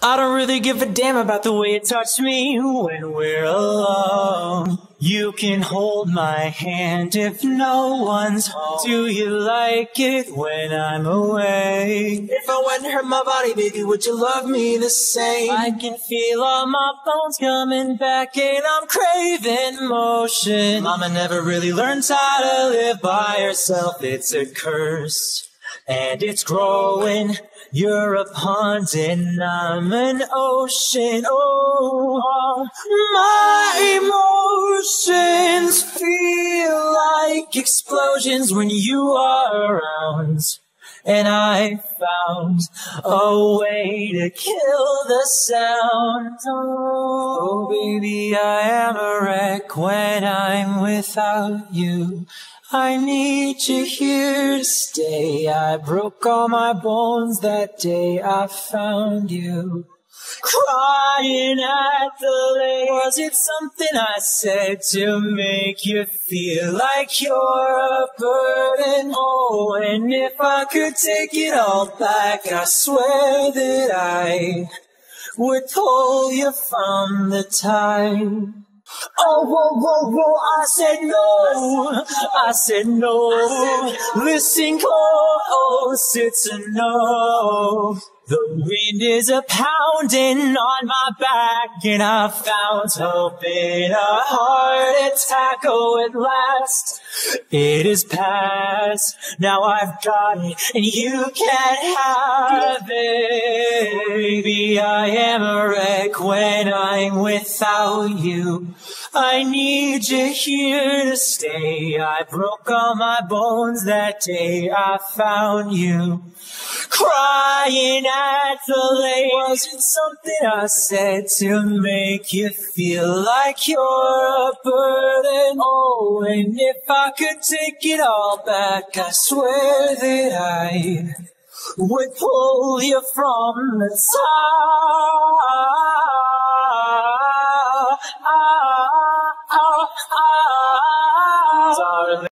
I don't really give a damn about the way you touch me when we're alone. You can hold my hand if no one's home. Do you like it when I'm away? If I went and hurt my body, baby, would you love me the same? I can feel all my bones coming back and I'm craving motion. Mama never really learned how to live by herself. It's a curse. And it's growing. You're a pond and I'm um, an ocean. Oh, my emotions feel like explosions when you are around. And I found a way to kill the sound. Oh, baby, I am a wreck when I'm without you. I need you here to stay. I broke all my bones that day I found you. Crying at the lake. Was it something I said to make you feel like you're a burden? Oh, and if I could take it all back, I swear that I would pull you from the tide. Oh, whoa, whoa, whoa, I said no. I said no. Listen close, it's a no. The wind is a pounding on my back and I found hope in a heart attack. Oh, at last it is past. Now I've got it and you can't have it. Baby, I am a wreck when I'm without you. I need you here to stay. I broke all my bones that day I found you. Crying at the lake. Was it something I said to make you feel like you're a burden? Oh, and if I could take it all back, I swear that I would pull you from the top ah, ah, ah, ah. ah.